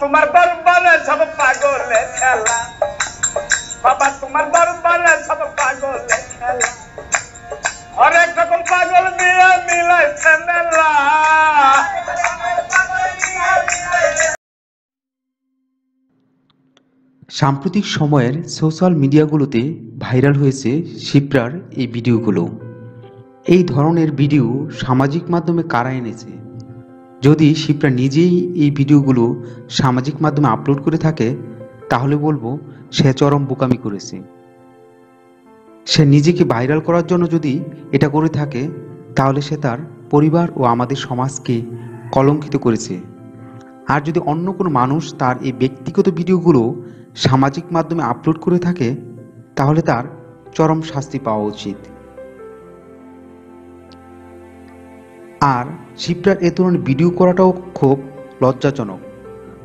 তোমার দরবারে সব পাগলে খেলা। বাবা, তোমার দরবারে সব পাগলে খেলা। হরেক রকম পাগল দিয়ে মিলাইছে মেলা সাম্প্রতিক সময়ের সোশ্যাল মিডিয়াগুলোতে ভাইরাল হয়েছে শিপ্রার এই ভিডিওগুলো। এই ধরনের ভিডিও সামাজিক মাধ্যমে কারা এনেছে? যদি শিপ্রা নিজেই এই ভিডিওগুলো সামাজিক মাধ্যমে আপলোড করে থাকে, তাহলে বলব সে চরম বোকামি করেছে। সে নিজেকে ভাইরাল করার জন্য যদি এটা করে থাকে, তাহলে সে তার পরিবার ও আমাদের সমাজকে কলঙ্কিত করেছে। আর যদি অন্য কোনো মানুষ তার এই ব্যক্তিগত ভিডিওগুলো সামাজিক মাধ্যমে আপলোড করে থাকে, তাহলে তার চরম শাস্তি পাওয়া উচিত। আর শিপ্রার এ ধরনের ভিডিও করাটাও খুব লজ্জাজনক।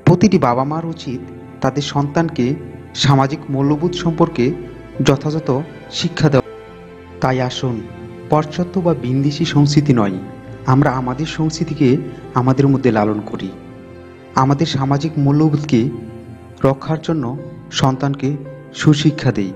প্রতিটি বাবা মার উচিত তাদের সন্তানকে সামাজিক মূল্যবোধ সম্পর্কে যথাযথ শিক্ষা দেওয়া। তাই আসুন, পাশ্চাত্য বা বিন্দেশি সংস্কৃতি নয়, আমরা আমাদের সংস্কৃতিকে আমাদের মধ্যে লালন করি। আমাদের সামাজিক মূল্যবোধকে রক্ষার জন্য সন্তানকে সুশিক্ষা দেই।